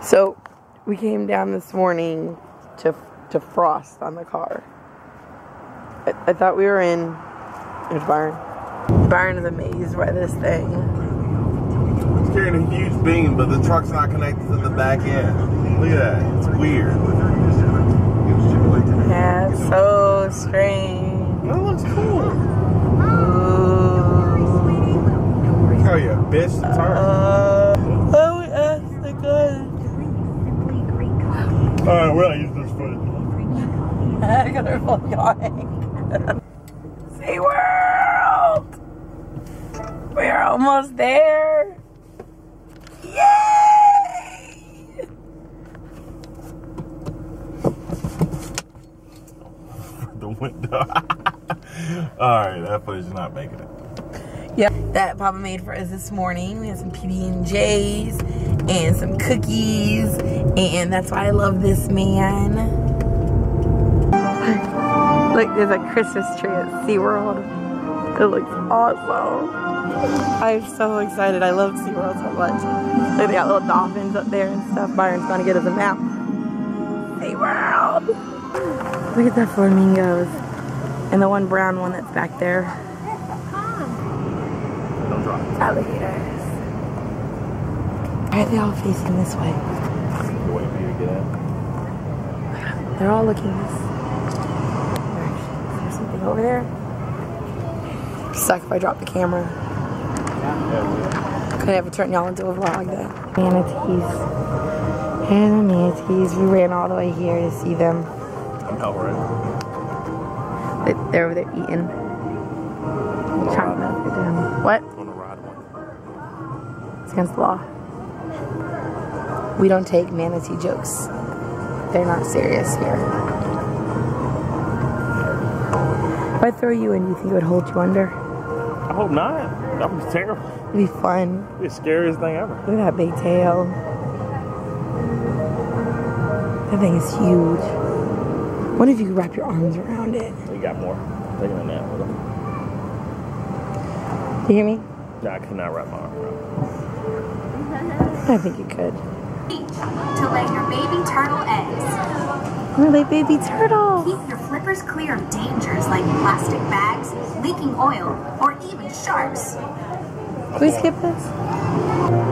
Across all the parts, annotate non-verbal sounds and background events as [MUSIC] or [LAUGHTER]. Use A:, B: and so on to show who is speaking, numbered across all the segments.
A: So we came down this morning to to frost on the car. I, I thought we were in. There's Byron. Byron is amazed by this thing.
B: It's carrying a huge beam, but the truck's not connected to the back end. Look at that. It's weird.
A: Yeah, it's so strange.
B: That looks cool.
A: Ooh.
B: Oh yeah, bitch. It's hard.
A: Uh, oh, we asked the gun.
B: Alright, we're not using this footage.
A: I got her phone going. Sea World! We're almost there. Yay!
B: the window. [LAUGHS] Alright, that footage is not making it.
A: Yep, that Papa made for us this morning. We had some PB and J's and some cookies, and that's why I love this man. Look, there's a Christmas tree at SeaWorld. It looks awesome. I'm so excited. I love SeaWorld so much. Look, they got little dolphins up there and stuff. Byron's gonna get us a map. SeaWorld! Look at the flamingos. And the one brown one that's back there.
B: Don't drop
A: alligators. Why are they all facing this way?
B: Wait for you to get in.
A: They're all looking this direction. Is there something over there? Suck if I drop the camera. Could have turn y'all into a vlog then. Manatees. And manatees. We ran all the way here to see them.
B: I'm right.
A: They- They're over there eating. Trying to. What?
B: Ride one.
A: It's against the law. We don't take manatee jokes. They're not serious here. If I throw you in, you think it would hold you under?
B: I hope not. That was terrible.
A: It'd be fun.
B: It'd be The scariest thing ever.
A: Look at that big tail. That thing is huge. What if you could wrap your arms around it?
B: We got more. Taking a nap with them.
A: Do you hear me?
B: No, I could not wrap my arm around. it.
A: I think you could.
C: To lay your baby turtle eggs.
A: Really, baby turtle.
C: Keep your flippers clear of dangers like plastic bags, leaking oil, or even sharks.
A: Can we skip this?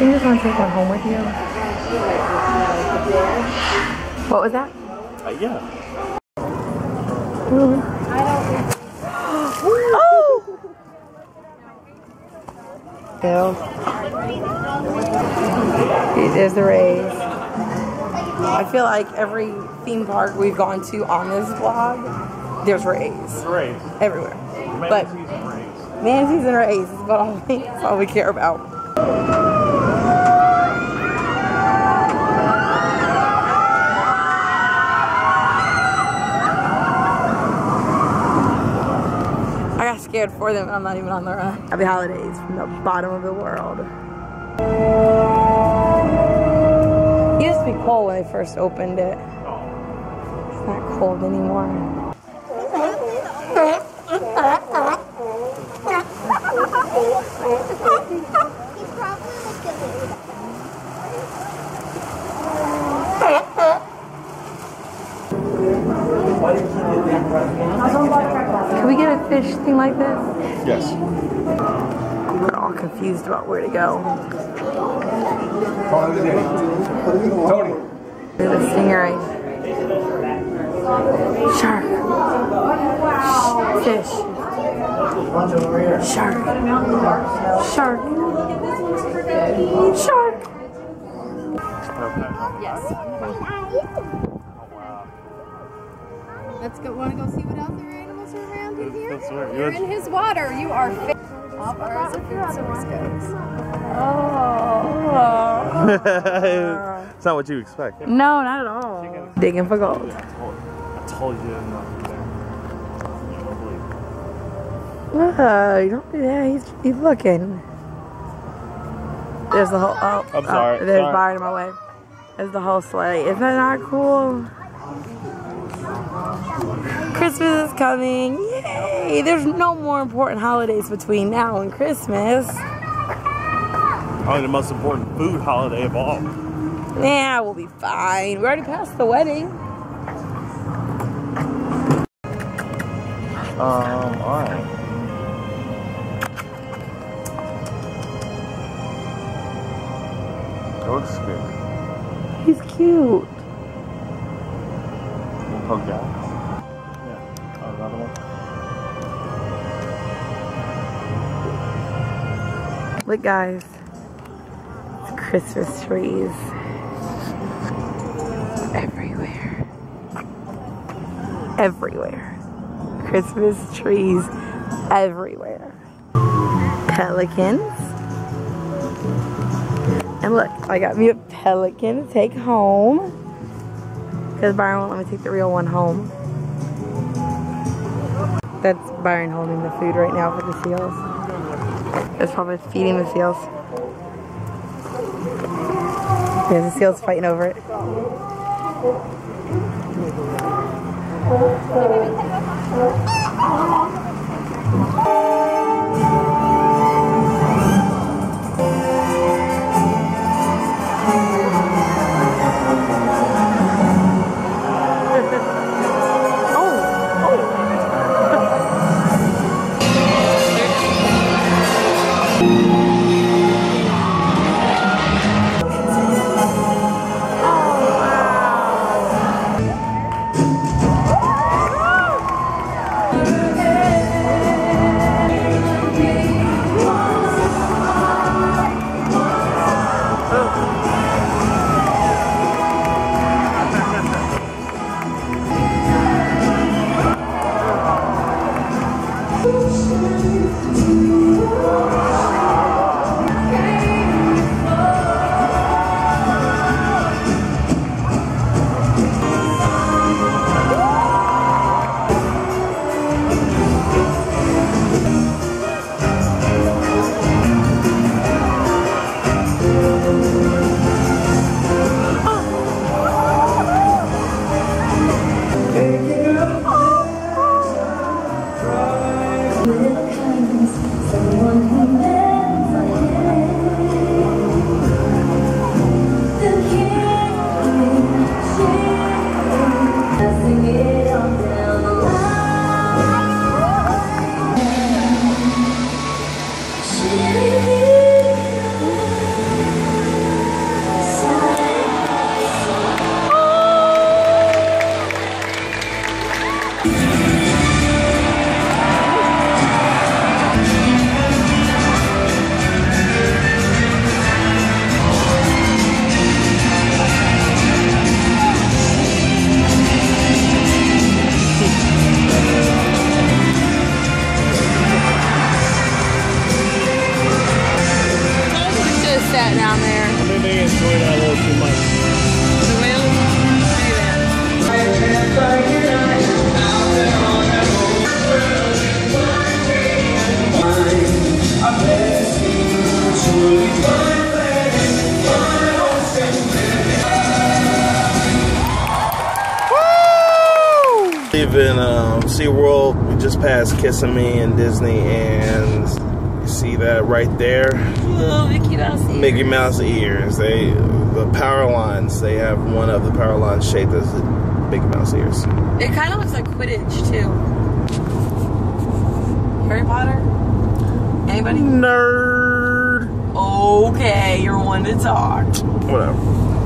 B: You
A: just want to take one home with you? What was that?
B: Uh, yeah. [GASPS]
A: Oh! Ew. There's the rays. I feel like every theme park we've gone to on this vlog, there's rays
B: Great.
A: everywhere. But manatees and rays is about all [LAUGHS] that's all we care about. I for them and I'm not even on the run. Happy holidays from the bottom of the world. It used to be cold when they first opened it. It's not cold anymore. Can we get a fish thing like this?
B: Yes.
A: We're all confused about where to go.
B: Tony.
A: Look at the stingray. Shark. Fish. Shark. Shark. Shark.
D: Yes. Let's go. Want to go see what other animals are around in here?
E: That's right.
D: You're in his water. You are fit. Far as the food source goes.
A: Oh.
B: it's not what you expect.
A: no, not at all. Digging for gold.
E: I told you I'm not there. You don't believe.
A: Whoa, you don't do that. He's, he's looking. There's the whole. Oh,
E: I'm oh, sorry,
A: Oh, there's
E: sorry.
A: Byron in my way. There's the whole sleigh. Isn't that not cool? Christmas is coming. Yay! There's no more important holidays between now and Christmas.
E: Probably the most important food holiday of all.
A: Yeah, we'll be fine. We already passed the wedding.
B: Um, alright. That looks good.
A: He's cute. Look, guys. It's Christmas trees everywhere. Everywhere. Christmas trees everywhere. Pelicans. And look, I got me a pelican to take home. Because Byron won't let me take the real one home. That's Byron holding the food right now for the seals. It's probably feeding the seals. Yeah, the seals fighting over it. Just
B: SeaWorld, we just passed Kissimmee and Disney, and you see that right there?
A: Mickey Mouse.
B: Mickey Mouse ears. They, the power lines, they have one of the power lines shaped as Mickey Mouse ears.
A: It kind of looks like Quidditch too. Harry Potter. Anybody?
B: Nerd.
A: Okay, you're one to talk.
B: Whatever.